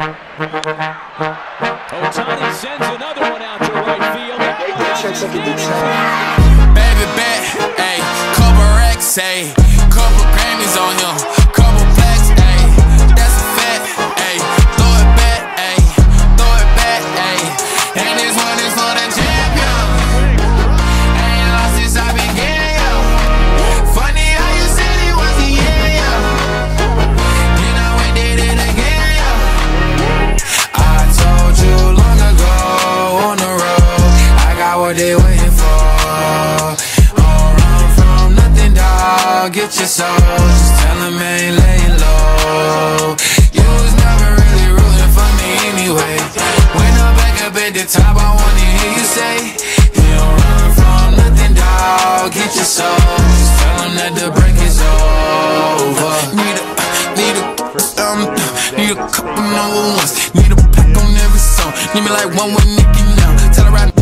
Ohtani sends another one out to right field. Checks like a big. Baby bet, ayy, couple racks, ayy, couple Grammys on him, what they waiting for. Don't run from nothing, dog. Get your soul, just tell them ain't laying low. You was never really rooting for me anyway. When I'm back up at the top, I wanna hear you say, You don't run from nothing, dog. Get your soul, just tell them that the break is over. Need a, need a, um, need a couple number ones. Need a pack on every song. Need me like one with Nicki now. Tell her right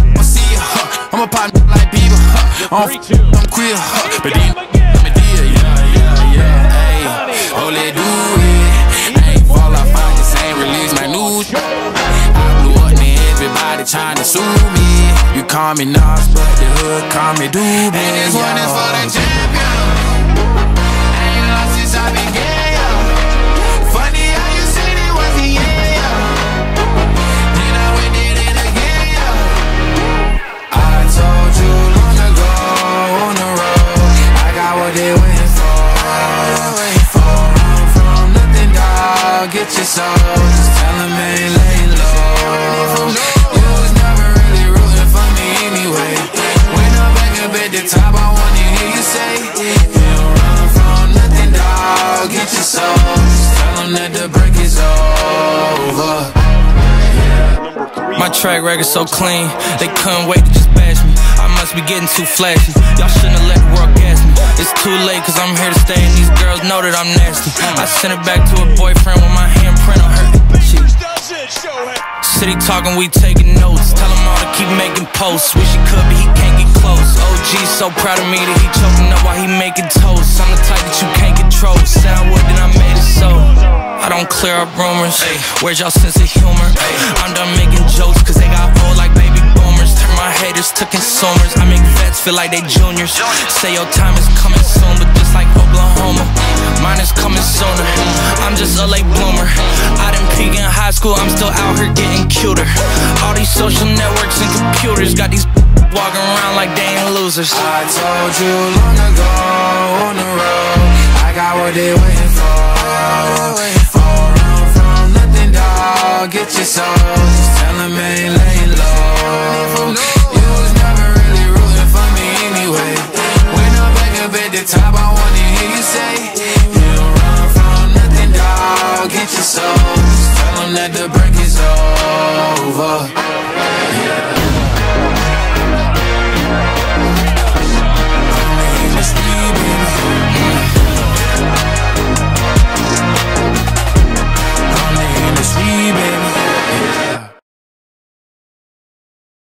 huh? I'm, queer, huh? But then, I'm a deal, yeah, yeah, yeah, ayy. Oh, let do it. I ain't fall off, I just ain't release my new sh- I blew up, and everybody trying to sue me. You call me Nas, but the hood call me Doobie. And this one is for the champion. What they waiting for. Run from nothing, dog. Get your soul, just tell them ain't laying low. You was never really rooting for me anyway. When I'm back up at the top, I wanna hear you say, You run from nothing, dog. Get your soul, just tell them that the break is over. My track record so clean, they couldn't wait to just bash me. Must be getting too flashy. Y'all shouldn't have let the world gas me. It's too late, cause I'm here to stay, and these girls know that I'm nasty. I sent it back to her boyfriend with my handprint on her. City talking, we taking notes. Tell him all to keep making posts. Wish he could, but he can't get close. OG so proud of me that he choking up while he making toast. I'm the type that you can't control. Said I would, then I made it so. I don't clear up rumors. Where's y'all sense of humor? I'm done making jokes, cause they got old consumers. I make vets feel like they juniors. Say your time is coming soon, but just like Oklahoma, mine is coming sooner. I'm just a late bloomer. I didn't peak in high school, I'm still out here getting cuter. All these social networks and computers got these walking around like they ain't losers. I told you long ago on the road, I got what they waiting for. Waiting for. Run from nothing, dog. Get your soul. souls. Tell that the break is over.